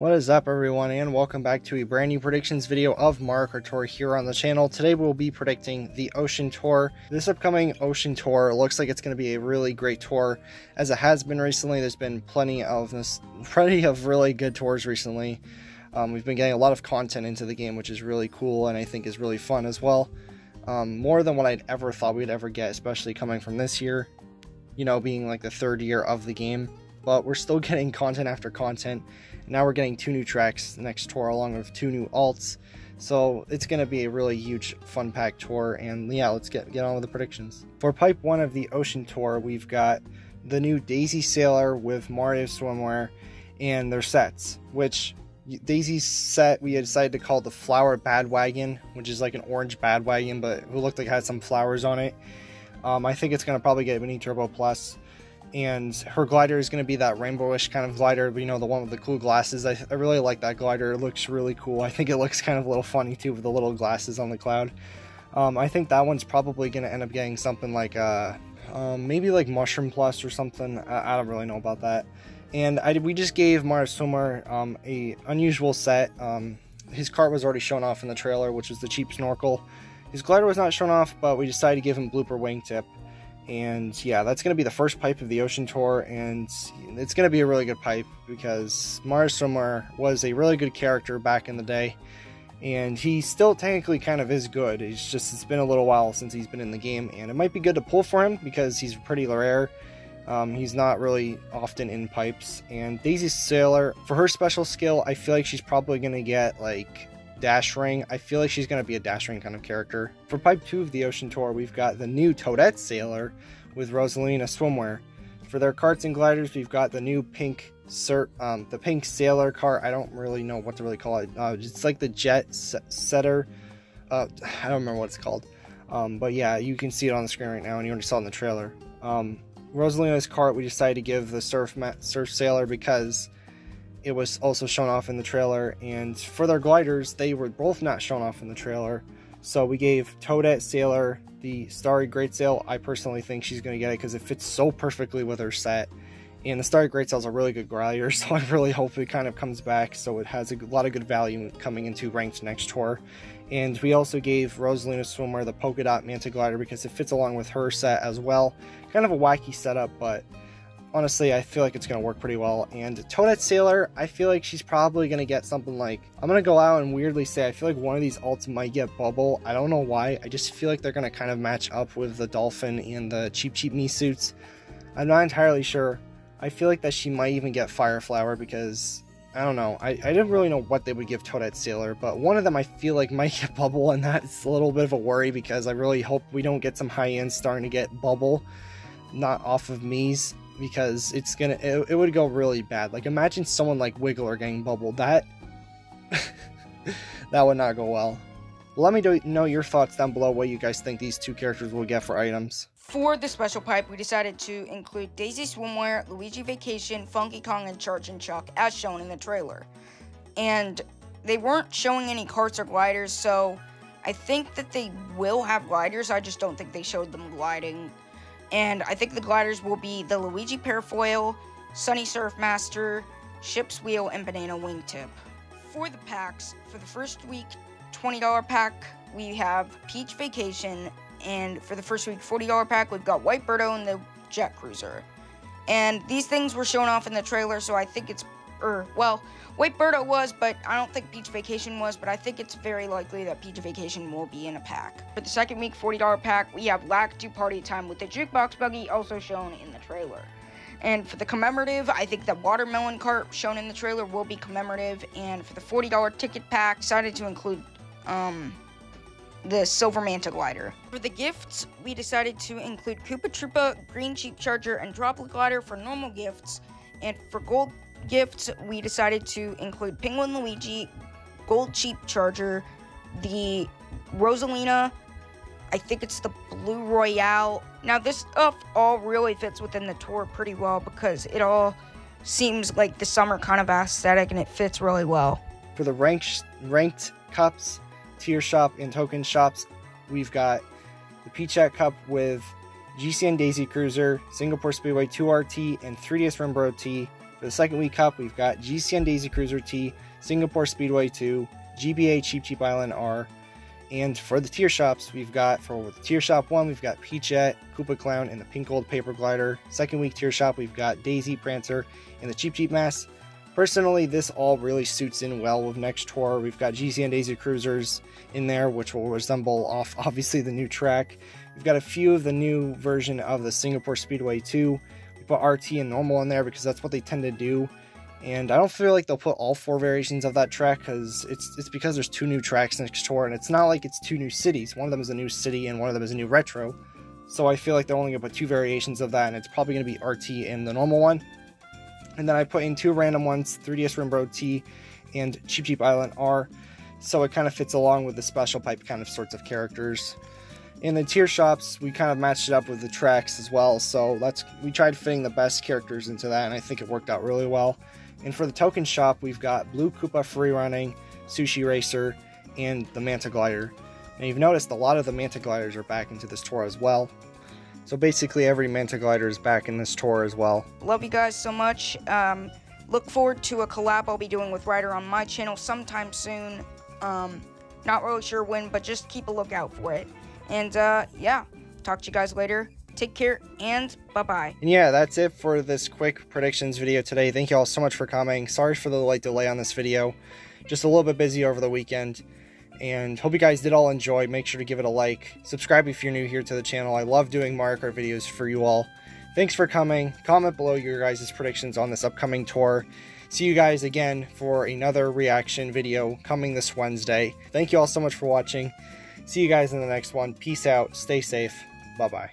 What is up everyone and welcome back to a brand new predictions video of Mario Kart Tour here on the channel. Today we'll be predicting the Ocean Tour. This upcoming Ocean Tour looks like it's going to be a really great tour as it has been recently. There's been plenty of this, plenty of really good tours recently. Um, we've been getting a lot of content into the game which is really cool and I think is really fun as well. Um, more than what I'd ever thought we'd ever get especially coming from this year. You know being like the third year of the game. But we're still getting content after content now we're getting two new tracks next tour along with two new alts. So it's going to be a really huge fun pack tour. And yeah, let's get, get on with the predictions. For pipe one of the Ocean Tour, we've got the new Daisy Sailor with Mario Swimwear and their sets, which Daisy's set we decided to call the Flower Badwagon, which is like an orange Badwagon, but it looked like it had some flowers on it. Um, I think it's going to probably get Mini Turbo Plus and her glider is going to be that rainbowish kind of glider you know the one with the cool glasses. I, I, really like that glider. It looks really cool. I think it looks kind of a little funny too with the little glasses on the cloud. Um, i think that one's probably going to end up getting something like uh, um, maybe like mushroom plus or something. I, I, don't really know about that. And I, we just gave Mario Swimwear um, a unusual set. Um, his cart was already shown off in the trailer which was the cheap snorkel. His glider was not shown off but we decided to give him blooper wingtip and yeah, that's going to be the first pipe of the Ocean Tour, and it's going to be a really good pipe because Mario Swimwear was a really good character back in the day, and he still technically kind of is good. It's just it's been a little while since he's been in the game, and it might be good to pull for him because he's pretty rare. Um, he's not really often in pipes, and Daisy Sailor for her special skill, I feel like she's probably going to get like Dash Ring. I feel like she's going to be a Dash Ring kind of character. For Pipe 2 of the Ocean Tour, we've got the new Toadette Sailor with Rosalina Swimwear. For their carts and gliders, we've got the new pink cert, um, the pink sailor cart. I don't really know what to really call it. Uh, it's like the jet setter. Uh, I don't remember what it's called. Um, but yeah, you can see it on the screen right now, and you already saw it in the trailer. Um, Rosalina's cart, we decided to give the surf surf sailor because it was also shown off in the trailer. And for their gliders, they were both not shown off in the trailer. So we gave Toadette Sailor the Starry Great Sail. I personally think she's going to get it because it fits so perfectly with her set. And the Starry Great Sail is a really good glider, so I really hope it kind of comes back so it has a lot of good value coming into ranked next tour. And we also gave Rosalina Swimmer the Polka Dot Manta Glider because it fits along with her set as well. Kind of a wacky setup, but honestly, I feel like it's going to work pretty well. And Toadette Sailor, I feel like she's probably going to get something like, I'm going to go out and weirdly say, I feel like one of these alts might get Bubble. I don't know why. I just feel like they're going to kind of match up with the Dolphin and the Cheep Cheep Mii suits. I'm not entirely sure. I feel like that she might even get Fire Flower because I don't know. I, I didn't really know what they would give Toadette Sailor, but one of them I feel like might get Bubble, and that's a little bit of a worry because I really hope we don't get some high end starting to get Bubble, not off of Miis because it's gonna it, it would go really bad. Like imagine someone like Wiggler getting bubbled. That that would not go well. Let me do, know your thoughts down below what you guys think these two characters will get for items. For the special pipe, we decided to include Daisy Swimwear, Luigi Vacation, Funky Kong, and and Chuck as shown in the trailer. And they weren't showing any carts or gliders, so I think that they will have gliders. I just don't think they showed them gliding and I think the gliders will be the Luigi Parafoil, Sunny Surfmaster, Ship's Wheel, and Banana Wingtip. For the packs, for the first week, $20 pack, we have Peach Vacation, and for the first week, $40 pack, we've got White Birdo and the Jet Cruiser. And these things were shown off in the trailer, so I think it's or well, White Birdo was, but I don't think Peach Vacation was, but I think it's very likely that Peach Vacation will be in a pack. For the second week $40 pack, we have Lakitu Party Time with the Jukebox Buggy also shown in the trailer. And for the commemorative, I think the watermelon cart shown in the trailer will be commemorative. And for the $40 ticket pack, decided to include um, the Silver Manta Glider. For the gifts, we decided to include Koopa Troopa, Green Cheep Charger, and Droplet Glider for normal gifts. And for gold gifts, we decided to include Penguin Luigi, Gold Cheep Charger, the Rosalina, I think it's the Blue Royale. Now, this stuff all really fits within the tour pretty well because it all seems like the summer kind of aesthetic and it fits really well. For the ranked, ranked cups, tier shop, and token shops, we've got the Peachette Cup with GCN Daisy Cruiser, Singapore Speedway 2RT, and 3DS Rainbow T For the second week cup, we've got GCN Daisy Cruiser T, Singapore Speedway 2, GBA Cheep Cheep Island R, and for the tier shops, we've got for the tier shop one, we've got Peachette, Koopa Clown, and the Pink Gold Paper Glider. Second week tier shop, we've got Daisy, Prancer, and the Cheep Cheep Mask. Personally, this all really suits in well with next tour. We've got GCN Daisy Cruisers in there, which will resemble off obviously the new track. We've got a few of the new version of the Singapore Speedway 2. Put RT and normal in there because that's what they tend to do and I don't feel like they'll put all four variations of that track because it's it's because there's two new tracks next tour, and it's not like it's two new cities. One of them is a new city, and one of them is a new retro. So I feel like they're only gonna put two variations of that, and it's probably gonna be RT and the normal one. And then I put in two random ones, 3DS Rainbow Road T and Cheep Cheep Island R. So it kind of fits along with the special pipe kind of sorts of characters. In the tier shops, we kind of matched it up with the tracks as well. So that's we tried fitting the best characters into that, and I think it worked out really well. And for the token shop, we've got Blue Koopa Free Running, Sushi Racer, and the Manta Glider. And you've noticed a lot of the Manta Gliders are back into this tour as well. So basically every Manta Glider is back in this tour as well. Love you guys so much. Um, look forward to a collab I'll be doing with Ryder on my channel sometime soon. Um, not really sure when, but just keep a lookout for it. And uh, yeah, talk to you guys later. Take care and bye bye. And yeah, that's it for this quick predictions video today. Thank you all so much for coming. Sorry for the light delay on this video. Just a little bit busy over the weekend. And hope you guys did all enjoy. Make sure to give it a like. Subscribe if you're new here to the channel. I love doing Mario Kart videos for you all. Thanks for coming. Comment below your guys' predictions on this upcoming tour. See you guys again for another reaction video coming this Wednesday. Thank you all so much for watching. See you guys in the next one. Peace out. Stay safe. Bye-bye.